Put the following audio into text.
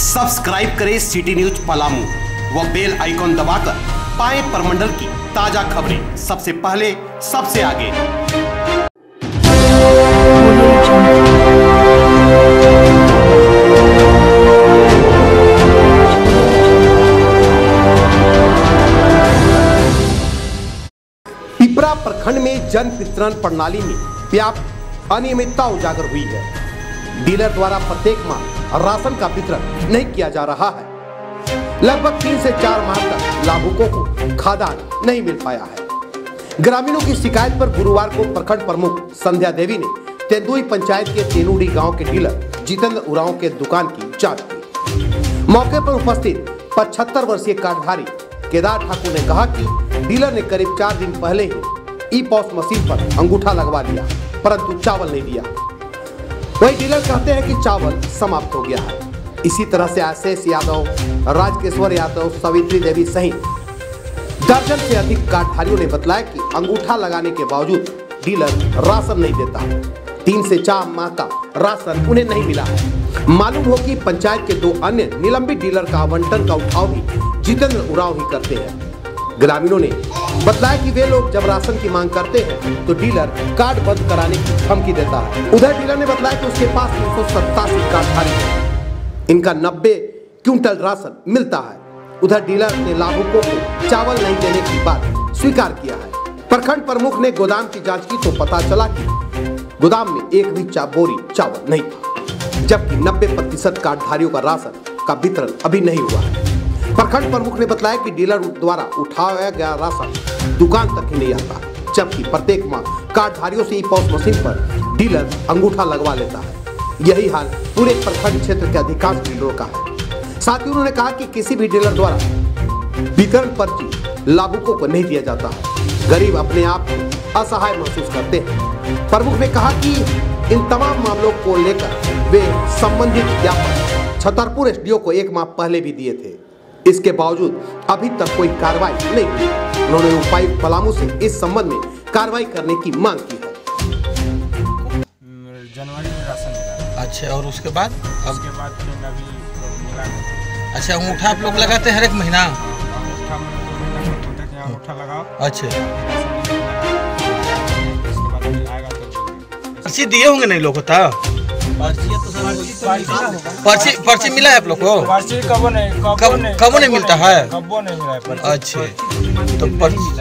Subscribe करें city news Palamu व bell icon दबाकर पाएँ परमंडल की ताज़ा खबरें। सबसे पहले, सबसे आगे। पिपरा प्रखंड में जन वितरण प्रणाली में व्याप्त अनियमितता उजागर हुई है। डीलर द्वारा प्रत्येक माह राशन का वितरण नहीं किया जा रहा है। लगभग तीन से चार माह तक लाभुकों को खाद्यान्न नहीं मिल पाया है। ग्रामीणों की शिकायत पर गुरुवार को प्रखंड प्रमुख संध्या देवी ने तेंदुई पंचायत के तेनुडी गाँव के डीलर जितेंद्र उरांव के दुकान की जाँच की। मौके पर उपस्थित 75 वर्षीय कार्डधारी केदार ठाकुर ने कहा कि डीलर ने करीब चार दिन पहले ही ई पॉस मशीन पर अंगूठा लगवा लिया, परंतु चावल नहीं दिया। वही डीलर कहते हैं कि चावल समाप्त हो गया है। इसी तरह से आशीष यादव राजकेश्वर यादव, सवित्री देवी सहित दर्जन से अधिक कार्डधारियों ने बताया कि अंगूठा लगाने के बावजूद डीलर राशन नहीं देता। तीन से चार माह का राशन उन्हें नहीं मिला है। मालूम हो कि पंचायत के दो अन्य निलंबित डीलर का आवंटन का उठाव भी जितेंद्र उराव ही करते हैं। ग्रामीणों ने बताया कि वे लोग जब राशन की मांग करते हैं तो डीलर कार्ड बंद कराने की धमकी देता है। उधर डीलर ने बताया कि उसके पास तीन सौ सत्तासी कार्डधारी हैं। इनका 90 क्विंटल राशन मिलता है। उधर डीलर ने लाभुकों को चावल नहीं देने की बात स्वीकार किया है। प्रखंड प्रमुख ने गोदाम की जाँच की तो पता चला कि गोदाम में एक भी चा बोरी चावल नहीं था, जबकि 90 प्रतिशत कार्डधारियों का राशन का वितरण अभी नहीं हुआ है। प्रखंड प्रमुख ने बताया कि डीलर द्वारा उठाया गया राशन दुकान तक ही नहीं आता, जबकि प्रत्येक माह कार्डधारियों से ई पॉस मशीन पर डीलर अंगूठा लगवा लेता है। यही हाल पूरे प्रखंड क्षेत्र के अधिकांश डीलरों का है। साथ ही उन्होंने कहा कि किसी भी डीलर द्वारा वितरण पर्ची लाभुकों को नहीं दिया जाता गरीब अपने आप को असहाय महसूस करते हैं। प्रमुख ने कहा कि इन तमाम मामलों को लेकर वे संबंधित ज्ञापन छतरपुर एसडीओ को एक माह पहले भी दिए थे। इसके बावजूद अभी तक कोई कार्रवाई नहीं की। उन्होंने उपायुक्त पलामू से इस संबंध में कार्रवाई करने की मांग की है। जनवरी में राशन मिला अच्छा और उसके बाद? अब उसके बाद फिर अभी मिला अच्छा अंगूठा आप लोग लगाते हैं हर एक महीना? अंगूठा लगाओ अच्छा। उसके बाद फिर आएगा तो। पर्ची दिए होंगे नहीं लोग होता। पर्ची पर्ची मिला है। आप लोग को? पर्ची कबो नहीं कबो कब- नहीं मिलता है? कबो नहीं मिला है पर्ची। अच्छे। तो पर्ची